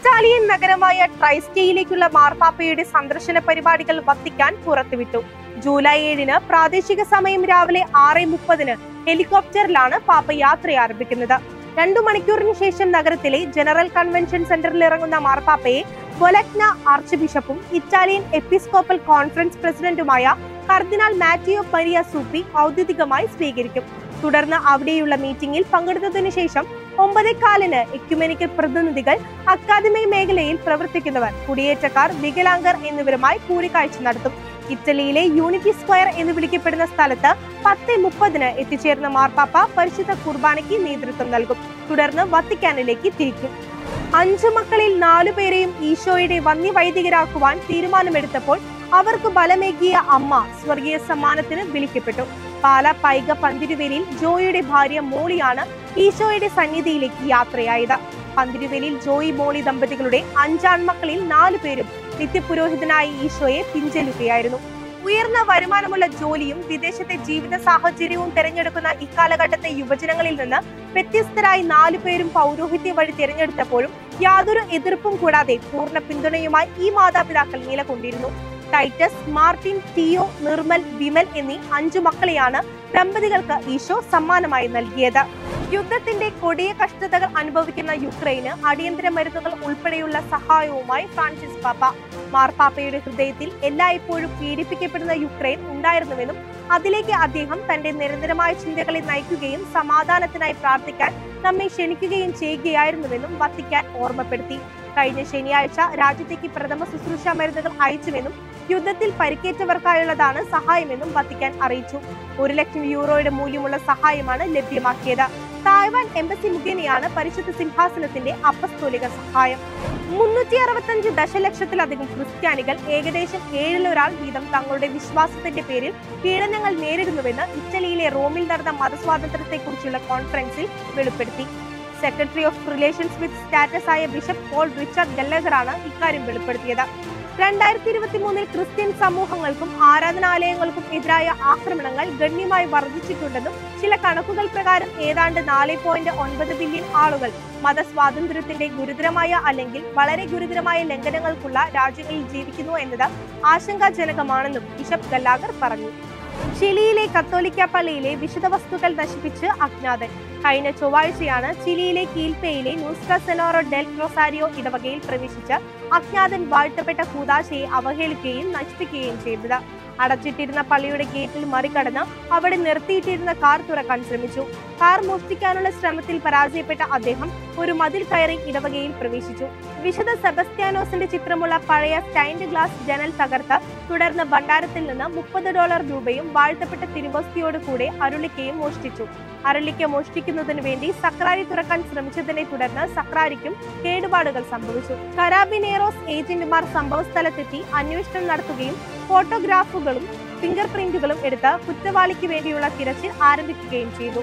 Italian നഗരമായ ട്രൈസ്റ്റയിലേക്കുള്ള മാർപ്പാപ്പയുടെ സന്ദർശന പരിപാടികൾ വത്തിക്കാൻ പുറത്തുവിട്ടു. ജൂലൈ ഏഴിന് പ്രാദേശിക സമയം രാവിലെ ആറ് മുപ്പതിന് ഹെലികോപ്റ്ററിലാണ് പാപ്പ യാത്ര ആരംഭിക്കുന്നത്. രണ്ടു മണിക്കൂറിന് ശേഷം നഗരത്തിലെ ജനറൽ കൺവെൻഷൻ സെന്ററിൽ ഇറങ്ങുന്ന മാർപ്പാപ്പയെ കൊലക്ന ആർച്ച് ബിഷപ്പും ഇറ്റാലിയൻ എപ്പിസ്കോപ്പൽ കോൺഫറൻസ് പ്രസിഡന്റുമായ കർദിനാൾ മാറ്റിയോ പരിയ സൂപ്പി ഔദ്യോഗികമായി സ്വീകരിക്കും. തുടർന്ന് അവിടെയുള്ള മീറ്റിംഗിൽ പങ്കെടുത്തതിനു ശേഷം ഒമ്പതേകാലിന് എക്യുമെനിക്കൽ പ്രതിനിധികൾ അക്കാദമി മേഖലയിൽ പ്രവർത്തിക്കുന്നവർ കുടിയേറ്റക്കാർ വികലാംഗർ എന്നിവരുമായി കൂടിക്കാഴ്ച നടത്തും. ഇറ്റലിയിലെ യൂണിറ്റി സ്ക്വയർ എന്ന് വിളിക്കപ്പെടുന്ന സ്ഥലത്ത് പത്ത് മുപ്പതിന് എത്തിച്ചേർന്ന മാർപ്പാപ്പ പരിശുദ്ധ കുർബാനയ്ക്ക് നേതൃത്വം നൽകും. തുടർന്ന് വത്തിക്കാനിലേക്ക് തിരിക്കും. അഞ്ചു മക്കളിൽ നാലുപേരെയും ഈശോയുടെ വന്യവൈദികരാക്കുവാൻ തീരുമാനമെടുത്തപ്പോൾ അവർക്ക് ബലമേകിയ അമ്മ സ്വർഗീയ സമ്മാനത്തിന് വിളിക്കപ്പെട്ടു. പാല പൈക പന്തിരുവേലിയിൽ ജോയിയുടെ ഭാര്യ മോളിയാണ് ഈശോയുടെ സന്നിധിയിലേക്ക് യാത്രയായത്. പന്തിരുവേലിയിൽ ജോയി മോളി ദമ്പതികളുടെ അഞ്ചാൺമക്കളിൽ നാലു പേരും നിത്യപുരോഹിതനായ ഈശോയെ പിഞ്ചെല്ലുകയായിരുന്നു ഉയർന്ന വരുമാനമുള്ള ജോലിയും വിദേശത്തെ ജീവിത സാഹചര്യവും തിരഞ്ഞെടുക്കുന്ന ഇക്കാലഘട്ടത്തെ യുവജനങ്ങളിൽ നിന്ന് വ്യത്യസ്തരായി നാലു പേരും പൗരോഹിത്യ വഴി തിരഞ്ഞെടുത്തപ്പോഴും യാതൊരു എതിർപ്പും കൂടാതെ പൂർണ പിന്തുണയുമായി ഈ മാതാപിതാക്കൾ നിലകൊണ്ടിരുന്നു. Titus Martin Teo Nirmal Vimal എന്നീ അഞ്ചു മക്കളെയാണ് ദമ്പതികൾക്ക് ഈശോ സമ്മാനമായി നൽകിയത്. യുദ്ധത്തിന്റെ കൊടിയ കഷ്ടതകൾ അനുഭവിക്കുന്ന യുക്രൈന് അടിയന്തര മരുന്നുകൾ ഉൾപ്പെടെയുള്ള സഹായവുമായി ഫ്രാൻസിസ് പാപ്പ മാർപ്പാപ്പയുടെ ഹൃദയത്തിൽ എല്ലായ്പ്പോഴും പീഡിപ്പിക്കപ്പെടുന്ന യുക്രൈൻ ഉണ്ടായിരുന്നുവെന്നും അതിലേക്ക് അദ്ദേഹം തന്റെ നിരന്തരമായ ചിന്തകളെ നയിക്കുകയും സമാധാനത്തിനായി പ്രാർത്ഥിക്കാൻ നമ്മെ ക്ഷണിക്കുകയും ചെയ്യുകയായിരുന്നുവെന്നും വത്തിക്കാൻ ഓർമ്മപ്പെടുത്തി. കഴിഞ്ഞ ശനിയാഴ്ച രാജ്യത്തേക്ക് പ്രഥമ ശുശ്രൂഷ മരുന്നുകൾ അയച്ചുവെന്നും യുദ്ധത്തിൽ പരിക്കേറ്റവർക്കായുള്ളതാണ് സഹായമെന്നും വത്തിക്കാൻ അറിയിച്ചു. ഒരു ലക്ഷം യൂറോയുടെ മൂല്യമുള്ള സഹായമാണ് ലഭ്യമാക്കിയത്. തായ്വാൻ എംബസി മുഖേനയാണ് പരിശുദ്ധ സിംഹാസനത്തിന്റെ അപ്പസ്തോലിക സഹായം. മുന്നൂറ്റി അറുപത്തഞ്ച് ദശലക്ഷത്തിലധികം ക്രിസ്ത്യാനികൾ ഏകദേശം ഏഴിലൊരാൾ വീതം തങ്ങളുടെ വിശ്വാസത്തിന്റെ പേരിൽ പീഡനങ്ങൾ നേരിടുന്നുവെന്ന് ഇറ്റലിയിലെ റോമിൽ നടന്ന മതസ്വാതന്ത്ര്യത്തെക്കുറിച്ചുള്ള കോൺഫറൻസിൽ വെളിപ്പെടുത്തി. Secretary of relations with states ആയ ബിഷപ്പ് പോൾ റിച്ചാർഡ് ഗല്ലഗറാണ് ഇക്കാര്യം വെളിപ്പെടുത്തിയത്. രണ്ടായിരത്തി ഇരുപത്തി മൂന്നിൽ ക്രിസ്ത്യൻ സമൂഹങ്ങൾക്കും ആരാധനാലയങ്ങൾക്കും എതിരായ ആക്രമണങ്ങൾ ഗണ്യമായി വർദ്ധിച്ചിട്ടുണ്ടെന്നും ചില കണക്കുകൾ പ്രകാരം ഏതാണ്ട് നാല് പോയിന്റ് ഒൻപത് ബില്യൺ ആളുകൾ മതസ്വാതന്ത്ര്യത്തിന്റെ ഗുരുതരമായ അല്ലെങ്കിൽ വളരെ ഗുരുതരമായ ലംഘനങ്ങൾക്കുള്ള രാജ്യങ്ങളിൽ ജീവിക്കുന്നു എന്നത് ആശങ്കാജനകമാണെന്നും ബിഷപ്പ് ഗല്ലാഗർ പറഞ്ഞു. ചിലിയിലെ കത്തോലിക്ക പള്ളിയിലെ വിശുദ്ധ വസ്തുക്കൾ നശിപ്പിച്ച് അജ്ഞാതൻ. കഴിഞ്ഞ ചൊവ്വാഴ്ചയാണ് ചിലിയിലെ കീൽപേയിലെ ന്യൂസ്ക സെനോറോ ഡെൽ റൊസാരിയോ ഇടവകയിൽ പ്രവേശിച്ച് അജ്ഞാതൻ വാഴ്ത്തപ്പെട്ട കൂതാശയെ അവഹേളിക്കുകയും നശിപ്പിക്കുകയും ചെയ്തത്. അടച്ചിട്ടിരുന്ന പള്ളിയുടെ ഗേറ്റിൽ മറികടന്ന് അവിടെ നിർത്തിയിട്ടിരുന്ന കാർ തുറക്കാൻ ശ്രമിച്ചു. കാർ മോഷ്ടിക്കാനുള്ള ശ്രമത്തിൽ പരാജയപ്പെട്ട അദ്ദേഹം ഒരു മതിൽ കയറി ഇടവകയിൽ പ്രവേശിച്ചു. വിശദ സെബസ്ത്യാനോസിന്റെ ചിത്രമുള്ള പഴയ സ്റ്റൈൻഡ് ഗ്ലാസ് ജനൽ തകർത്ത് തുടർന്ന് ഭണ്ഡാരത്തിൽ നിന്ന് മുപ്പത് ഡോളർ രൂപയും വാഴ്ത്തപ്പെട്ട തിരുവസ്തിയോട് കൂടെ അരുളിക്കയും മോഷ്ടിച്ചു. അരുളിക്ക മോഷ്ടിക്കുന്നതിന് വേണ്ടി സക്രാരി തുറക്കാൻ ശ്രമിച്ചതിനെ തുടർന്ന് സക്രാരിക്കും കേടുപാടുകൾ സംഭവിച്ചു. കരാബിനേറോസ് ഏജന്റുമാർ സംഭവസ്ഥലത്തെത്തി അന്വേഷണം നടത്തുകയും ഫോട്ടോഗ്രാഫുകളും ഫിംഗർ പ്രിന്റുകളും എടുത്ത് കുറ്റവാളിക്ക് വേണ്ടിയുള്ള തിരച്ചിൽ ആരംഭിക്കുകയും ചെയ്തു.